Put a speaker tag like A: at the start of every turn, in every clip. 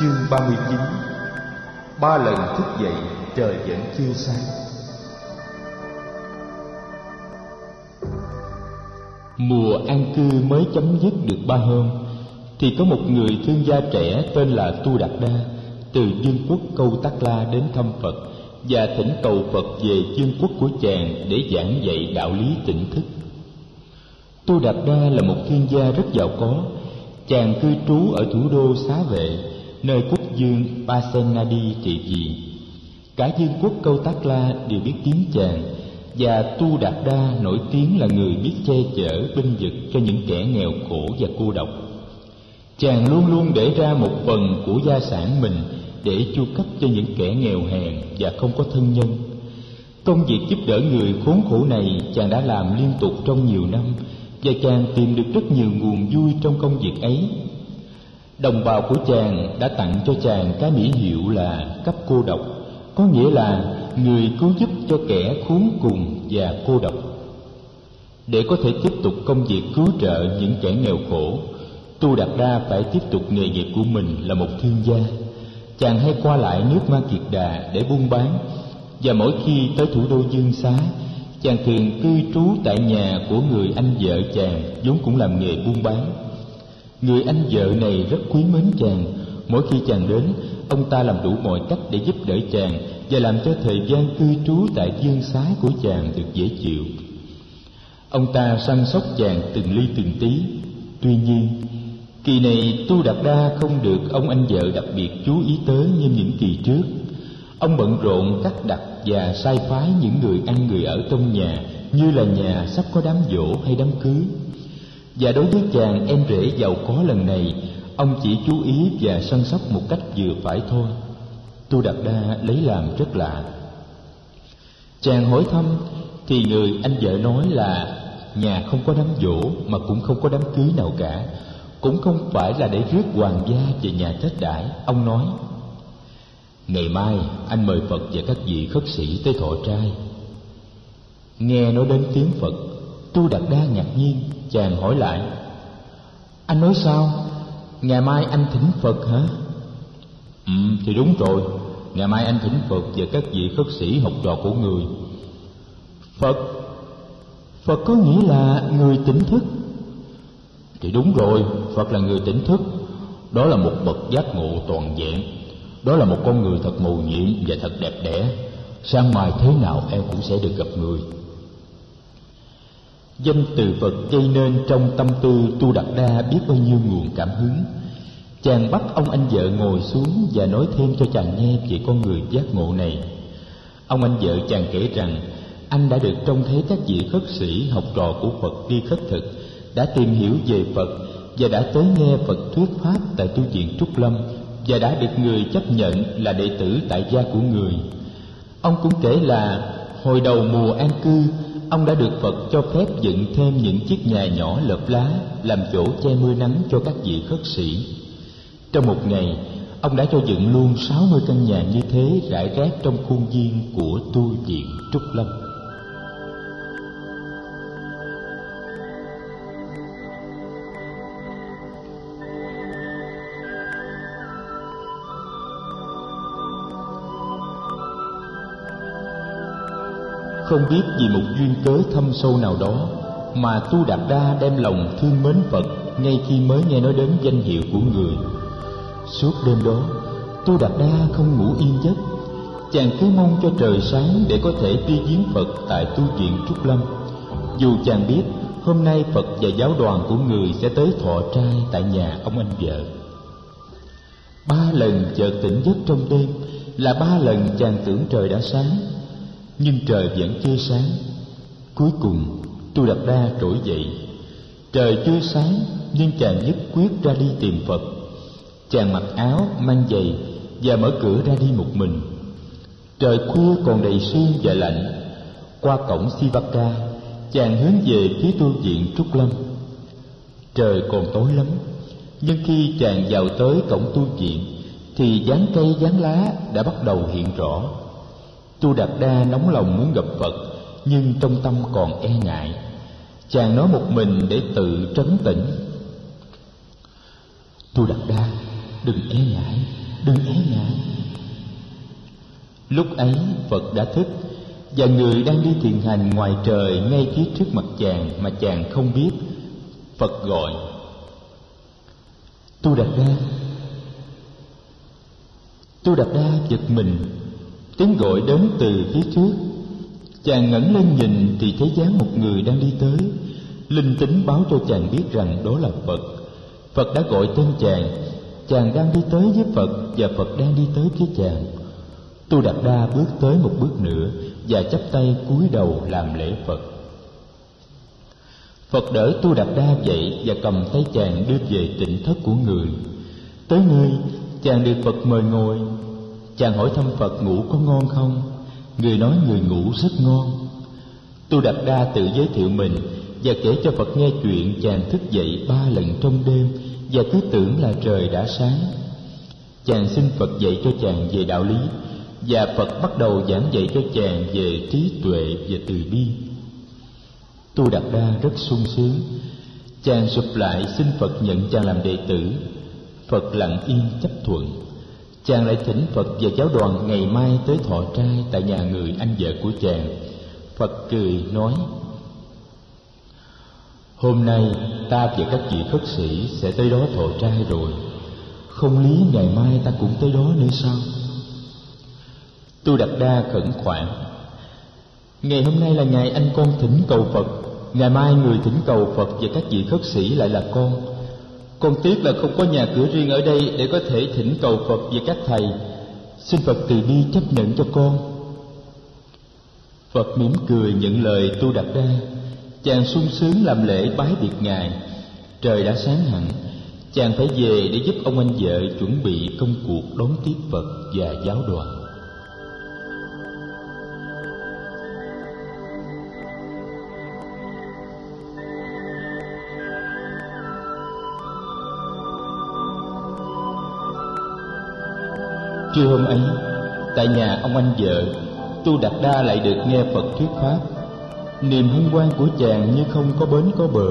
A: Chương 39 Ba lần thức dậy, trời vẫn chưa sáng.
B: Mùa an cư mới chấm dứt được ba hôm, Thì có một người thương gia trẻ tên là Tu Đạt Đa Từ dương quốc Câu Tắc La đến thăm Phật Và thỉnh cầu Phật về dương quốc của chàng để giảng dạy đạo lý tỉnh thức. Tu Đạt Đa là một thương gia rất giàu có. Chàng cư trú ở thủ đô Xá Vệ. Nơi quốc dương Pasenadi trị vì Cả dương quốc Câu Tắc La đều biết tiếng chàng, và Tu Đạt Đa nổi tiếng là người biết che chở binh vực cho những kẻ nghèo khổ và cô độc. Chàng luôn luôn để ra một phần của gia sản mình để chu cấp cho những kẻ nghèo hèn và không có thân nhân. Công việc giúp đỡ người khốn khổ này chàng đã làm liên tục trong nhiều năm, và chàng tìm được rất nhiều nguồn vui trong công việc ấy. Đồng bào của chàng đã tặng cho chàng cái mỹ hiệu là cấp cô độc, có nghĩa là người cứu giúp cho kẻ khốn cùng và cô độc. Để có thể tiếp tục công việc cứu trợ những kẻ nghèo khổ, Tu Đạt Đa phải tiếp tục nghề nghiệp của mình là một thương gia. Chàng hay qua lại nước Ma Kiệt Đà để buôn bán, và mỗi khi tới thủ đô Dương Xá, chàng thường cư trú tại nhà của người anh vợ chàng vốn cũng làm nghề buôn bán. Người anh vợ này rất quý mến chàng, mỗi khi chàng đến, ông ta làm đủ mọi cách để giúp đỡ chàng và làm cho thời gian cư trú tại dương xá của chàng được dễ chịu. Ông ta săn sóc chàng từng ly từng tí. Tuy nhiên, kỳ này Tu Đạt Đa không được ông anh vợ đặc biệt chú ý tới như những kỳ trước. Ông bận rộn cắt đặt và sai phái những người ăn người ở trong nhà như là nhà sắp có đám dỗ hay đám cưới. Và đối với chàng em rể giàu có lần này, ông chỉ chú ý và săn sóc một cách vừa phải thôi. Tu Đạt Đa lấy làm rất lạ. Chàng hỏi thăm thì người anh vợ nói là nhà không có đám dỗ mà cũng không có đám cưới nào cả, cũng không phải là để rước hoàng gia về nhà tết đãi. Ông nói: Ngày mai anh mời Phật và các vị khất sĩ tới thọ trai. Nghe nói đến tiếng Phật, Tu Đạt Đa ngạc nhiên, chàng hỏi lại: Anh nói sao? Ngày mai anh thỉnh Phật hả? Ừ, thì đúng rồi, ngày mai anh thỉnh Phật và các vị khất sĩ học trò của người. Phật, Phật có nghĩa là người tỉnh thức. Thì đúng rồi, Phật là người tỉnh thức. Đó là một bậc giác ngộ toàn vẹn. Đó là một con người thật mầu nhiệm và thật đẹp đẽ. Sang mai thế nào em cũng sẽ được gặp người. Danh từ Phật gây nên trong tâm tư Tu Đạt Đa biết bao nhiêu nguồn cảm hứng. Chàng bắt ông anh vợ ngồi xuống và nói thêm cho chàng nghe về con người giác ngộ này. Ông anh vợ chàng kể rằng, anh đã được trông thấy các vị khất sĩ học trò của phật đi khất thực, đã tìm hiểu về phật và đã tới nghe phật thuyết pháp tại tu viện trúc lâm và đã được người chấp nhận là đệ tử tại gia của người. Ông cũng kể là, hồi đầu mùa an cư ông đã được phật cho phép dựng thêm những chiếc nhà nhỏ lợp lá làm chỗ che mưa nắng cho các vị khất sĩ trong một ngày, ông đã cho dựng luôn sáu mươi căn nhà như thế rải rác trong khuôn viên của tu viện Trúc Lâm. Không biết vì một duyên cớ thâm sâu nào đó mà Tu Đạt Đa đem lòng thương mến Phật ngay khi mới nghe nói đến danh hiệu của người Suốt đêm đó, Tu Đạt Đa không ngủ yên giấc. Chàng cứ mong cho trời sáng để có thể đi viếng Phật tại tu viện Trúc Lâm. Dù chàng biết hôm nay Phật và giáo đoàn của người sẽ tới thọ trai tại nhà ông anh vợ. Ba lần chợt tỉnh giấc trong đêm là ba lần chàng tưởng trời đã sáng, nhưng trời vẫn chưa sáng. Cuối cùng, Tu đập Đa trỗi dậy. Trời chưa sáng, nhưng chàng nhất quyết ra đi tìm Phật. Chàng mặc áo mang giày và mở cửa ra đi một mình. Trời khuya còn đầy sương và lạnh. Qua cổng sivaka chàng hướng về phía tu viện trúc lâm. Trời còn tối lắm nhưng khi chàng vào tới cổng tu viện thì dáng cây dáng lá đã bắt đầu hiện rõ tu đạt đa nóng lòng muốn gặp phật, nhưng trong tâm còn e ngại. Chàng nói một mình để tự trấn tĩnh. Tu đạt đa, đừng e ngại, đừng e ngại. Lúc ấy, phật đã thức, và người đang đi thiền hành ngoài trời ngay phía trước mặt chàng mà chàng không biết. Phật gọi tu đạt đa. Tu đạt đa giật mình tiếng gọi đến từ phía trước. Chàng ngẩng lên nhìn thì thấy dáng một người đang đi tới. Linh tính báo cho chàng biết rằng đó là phật. Phật đã gọi tên chàng. Chàng đang đi tới với phật và phật đang đi tới phía chàng. Tu đạt đa bước tới một bước nữa và chắp tay cúi đầu làm lễ phật. Phật đỡ tu đạt đa dậy và cầm tay chàng đưa về tỉnh thất của người. Tới nơi, chàng được phật mời ngồi chàng hỏi thăm phật ngủ có ngon không? Người nói người ngủ rất ngon. Tu đạt đa tự giới thiệu mình và kể cho phật nghe chuyện chàng thức dậy ba lần trong đêm và cứ tưởng là trời đã sáng. Chàng xin phật dạy cho chàng về đạo lý và phật bắt đầu giảng dạy cho chàng về trí tuệ và từ bi. Tu đạt đa rất sung sướng. Chàng sụp lại xin phật nhận chàng làm đệ tử. Phật lặng yên chấp thuận chàng lại thỉnh phật và giáo đoàn ngày mai tới thọ trai tại nhà người anh vợ của chàng. Phật cười nói, hôm nay ta và các vị khất sĩ sẽ tới đó thọ trai rồi. Không lý ngày mai ta cũng tới đó nữa sao? Tu đặt đa khẩn khoản, ngày hôm nay là ngày anh con thỉnh cầu phật, ngày mai người thỉnh cầu phật và các vị khất sĩ lại là con con tiếc là không có nhà cửa riêng ở đây để có thể thỉnh cầu phật và các thầy. Xin phật từ bi chấp nhận cho con. Phật mỉm cười nhận lời tu đặt đa. Chàng sung sướng làm lễ bái biệt ngài. Trời đã sáng hẳn. Chàng phải về để giúp ông anh vợ chuẩn bị công cuộc đón tiếp phật và giáo đoàn. Trưa hôm ấy, tại nhà ông anh vợ, tu đạt đa lại được nghe phật thuyết pháp. Niềm hân hoan của chàng như không có bến có bờ.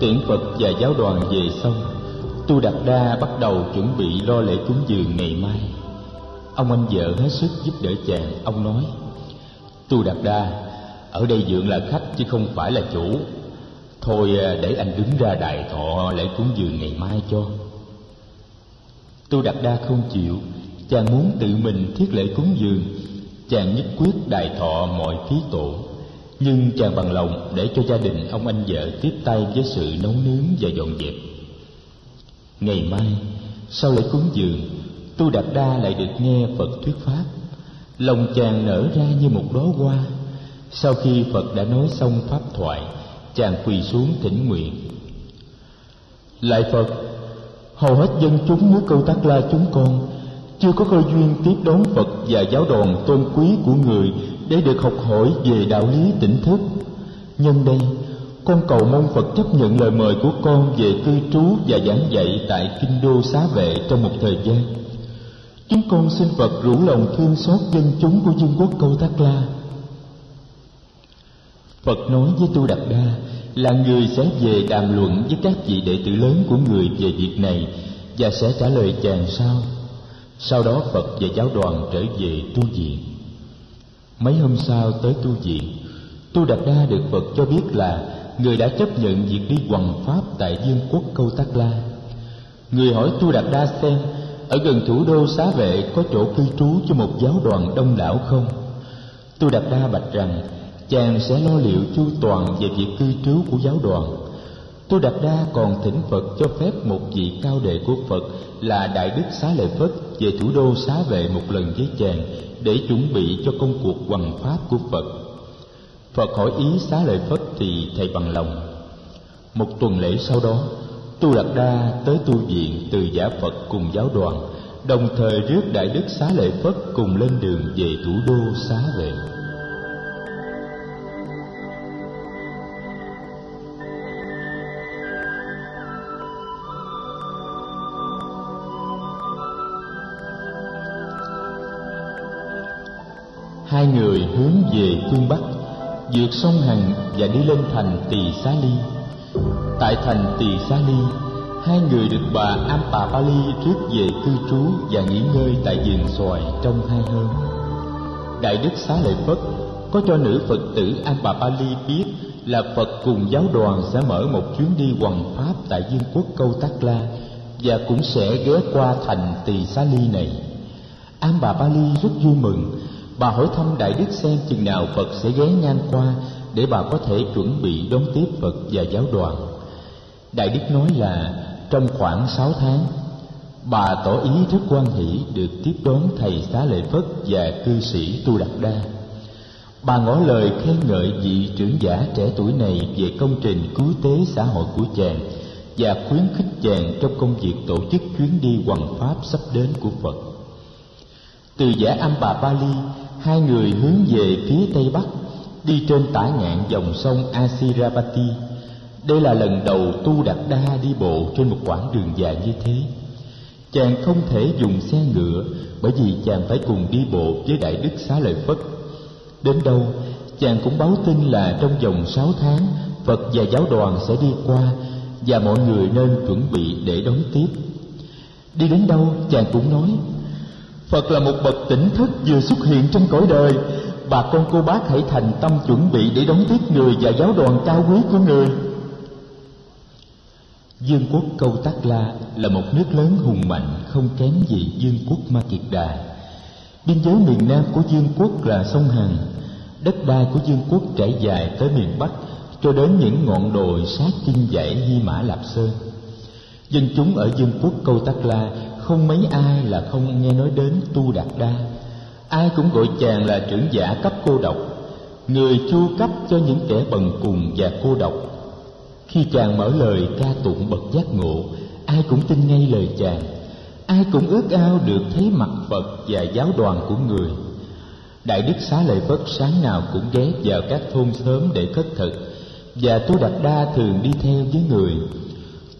B: Tiễn phật và giáo đoàn về xong, tu đạt đa bắt đầu chuẩn bị lo lễ cúng dường ngày mai. Ông anh vợ hết sức giúp đỡ chàng, ông nói, tu đạt đa, ở đây dượng là khách chứ không phải là chủ. Thôi à, để anh đứng ra đại thọ lễ cúng dường ngày mai cho. Tu đạt đa không chịu chàng muốn tự mình thiết lễ cúng dường, chàng nhất quyết đại thọ mọi khí tổ. Nhưng chàng bằng lòng để cho gia đình ông anh vợ tiếp tay với sự nấu nướng và dọn dẹp. Ngày mai, sau lễ cúng dường, tu đạt đa lại được nghe phật thuyết pháp. Lòng chàng nở ra như một đóa hoa. Sau khi phật đã nói xong pháp thoại, chàng quỳ xuống thỉnh nguyện. Lại phật, hầu hết dân chúng nước câu tác la chúng con chưa có cơ duyên tiếp đón phật và giáo đoàn tôn quý của người để được học hỏi về đạo lý tỉnh thức. Nhân đây, con cầu mong phật chấp nhận lời mời của con về cư trú và giảng dạy tại kinh đô xá vệ trong một thời gian. Chúng con xin phật rủ lòng thương xót dân chúng của vương quốc câu Thác la. Phật nói với tu đạt đa là người sẽ về đàm luận với các vị đệ tử lớn của người về việc này và sẽ trả lời chàng sau sau đó phật và giáo đoàn trở về tu viện. Mấy hôm sau tới tu viện, tu đạt đa được phật cho biết là người đã chấp nhận việc đi hoằng pháp tại vương quốc câu tác la. Người hỏi tu đạt đa xem, ở gần thủ đô xá vệ có chỗ cư trú cho một giáo đoàn đông đảo không? Tu đạt đa bạch rằng, chàng sẽ lo liệu chu toàn về việc cư trú của giáo đoàn tu đạt đa còn thỉnh phật cho phép một vị cao đệ của phật là đại đức xá lợi phất về thủ đô xá vệ một lần với chàng để chuẩn bị cho công cuộc hoằng pháp của phật. Phật hỏi ý xá lợi phất thì thầy bằng lòng. Một tuần lễ sau đó tu đạt đa tới tu viện từ giả phật cùng giáo đoàn, đồng thời rước đại đức xá lợi phất cùng lên đường về thủ đô xá vệ. Hai người hướng về phương bắc vượt sông hằng và đi lên thành tỳ xá ly tại thành tỳ xá ly hai người được bà Ampapali rước về cư trú và nghỉ ngơi tại vườn xoài trong hai hôm. Đại Đức Xá Lợi Phất có cho nữ Phật tử Ampapali biết là Phật cùng giáo đoàn sẽ mở một chuyến đi hoằng pháp tại vương quốc Câu Tắc La và cũng sẽ ghé qua thành Tỳ Xá Ly này. Am bà Ampapali rất vui mừng, bà hỏi thăm Đại Đức xem chừng nào Phật sẽ ghé ngang qua để bà có thể chuẩn bị đón tiếp Phật và giáo đoàn. Đại Đức nói là trong khoảng sáu tháng, bà tỏ ý rất quan hỷ được tiếp đón thầy xá lợi Phất và cư sĩ Tu Đạt Đa. Bà ngỏ lời khen ngợi vị trưởng giả trẻ tuổi này về công trình cứu tế xã hội của chàng và khuyến khích chàng trong công việc tổ chức chuyến đi hoằng pháp sắp đến của Phật. Từ giả Âm Bà Bali, hai người hướng về phía tây bắc, đi trên tả ngạn dòng sông Asirapati đây là lần đầu Tu Đạt Đa đi bộ trên một quãng đường dài như thế. Chàng không thể dùng xe ngựa bởi vì chàng phải cùng đi bộ với Đại Đức Xá Lợi Phất. Đến đâu, chàng cũng báo tin là trong vòng sáu tháng Phật và giáo đoàn sẽ đi qua và mọi người nên chuẩn bị để đón tiếp. Đi đến đâu, chàng cũng nói Phật là một bậc tỉnh thức vừa xuất hiện trên cõi đời Bà con cô bác hãy thành tâm chuẩn bị để đón tiếp người và giáo đoàn cao quý của người Dương quốc Câu Tắc La là một nước lớn hùng mạnh không kém gì Dương quốc Ma Kiệt Đà. Biên giới miền Nam của Dương quốc là sông Hằng, đất đai của Dương quốc trải dài tới miền Bắc cho đến những ngọn đồi sát chân dãy Hy Mã Lạp Sơn. Dân chúng ở Dương quốc Câu Tắc La không mấy ai là không nghe nói đến Tu Đạt Đa. Ai cũng gọi chàng là trưởng giả cấp cô độc, người chu cấp cho những kẻ bần cùng và cô độc. Khi chàng mở lời ca tụng bậc giác ngộ ai cũng tin ngay lời chàng. Ai cũng ước ao được thấy mặt phật và giáo đoàn của người. Đại đức xá lợi phất sáng nào cũng ghé vào các thôn xóm để khất thực và tu đạt đa thường đi theo với người.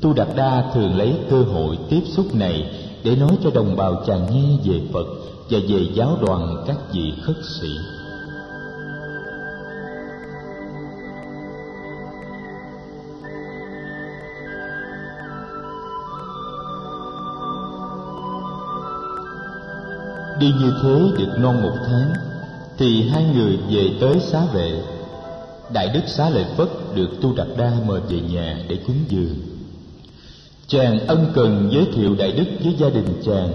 B: Tu đạt đa thường lấy cơ hội tiếp xúc này để nói cho đồng bào chàng nghe về phật và về giáo đoàn các vị khất sĩ. Đi như thế được non một tháng, Thì hai người về tới xá vệ. Đại đức xá lợi Phất được Tu Đạt Đa mời về nhà để cúng dường. Chàng ân cần giới thiệu Đại Đức với gia đình chàng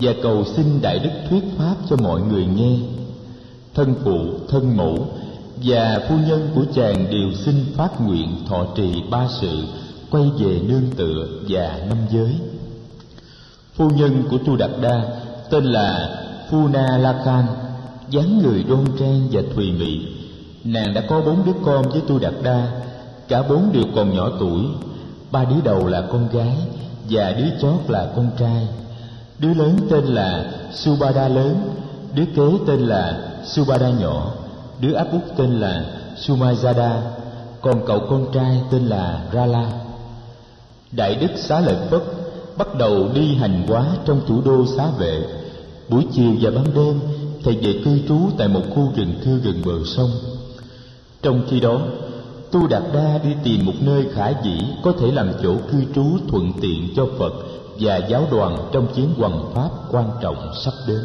B: Và cầu xin Đại Đức thuyết pháp cho mọi người nghe Thân phụ, thân mẫu và phu nhân của chàng đều xin phát nguyện thọ trì ba sự Quay về nương tựa và năm giới Phu nhân của Tu Đạt Đa tên là phu na la khan dáng người đoan trang và thùy mị. Nàng đã có bốn đứa con với Tu Đạt Đa, cả bốn đều còn nhỏ tuổi. Ba đứa đầu là con gái và đứa chót là con trai. Đứa lớn tên là Subada lớn, đứa kế tên là Subada nhỏ, đứa áp út tên là Sumajada, còn cậu con trai tên là Rala. Đại đức Xá Lợi Phất bắt đầu đi hành hóa trong thủ đô xá vệ buổi chiều và ban đêm thầy về cư trú tại một khu rừng thưa gần bờ sông trong khi đó tu đạt đa đi tìm một nơi khả dĩ, có thể làm chỗ cư trú thuận tiện cho phật và giáo đoàn trong chuyến hoằng pháp quan trọng sắp đến.